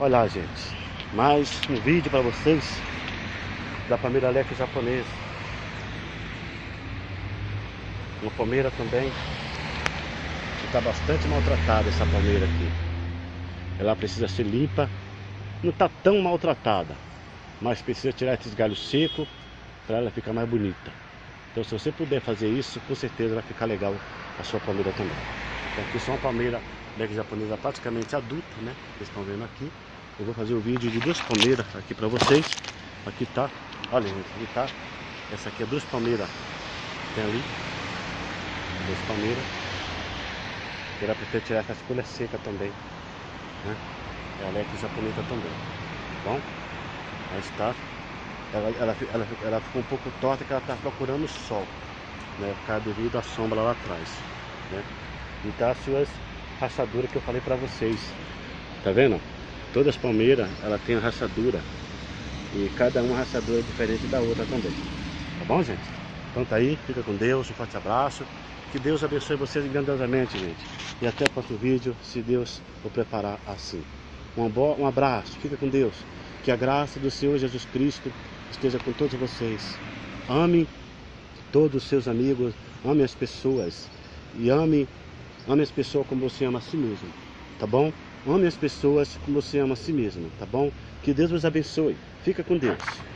Olha gente. Mais um vídeo para vocês da palmeira leque japonesa. Uma palmeira também que está bastante maltratada essa palmeira aqui. Ela precisa ser limpa. Não está tão maltratada, mas precisa tirar esses galhos secos para ela ficar mais bonita. Então se você puder fazer isso, com certeza vai ficar legal a sua palmeira também. Então aqui só uma palmeira leque japonesa praticamente adulta, né? Vocês estão vendo aqui. Eu vou fazer o um vídeo de duas palmeiras aqui para vocês. Aqui tá, olha gente, aqui tá. Essa aqui é duas palmeiras. Tem ali. Duas palmeiras. Era para tirar essa folha seca também. Né? É a leque japonesa também. Tá bom? Aí está. Ela, ela, ela, ela ficou um pouco torta que ela está procurando o sol. Né? Por causa devido à sombra lá atrás. Né? E tá as suas rachaduras que eu falei para vocês. Tá vendo? Todas as palmeiras, ela tem a rachadura. E cada uma rachadura é diferente da outra também. Tá bom, gente? Então tá aí, fica com Deus, um forte abraço. Que Deus abençoe vocês grandiosamente, gente. E até o próximo vídeo, se Deus o preparar assim. Um, bo... um abraço, fica com Deus. Que a graça do Senhor Jesus Cristo esteja com todos vocês. Ame todos os seus amigos, ame as pessoas. E ame, ame as pessoas como você ama a si mesmo. Tá bom? Ame as pessoas como você ama a si mesmo, tá bom? Que Deus vos abençoe. Fica com Deus.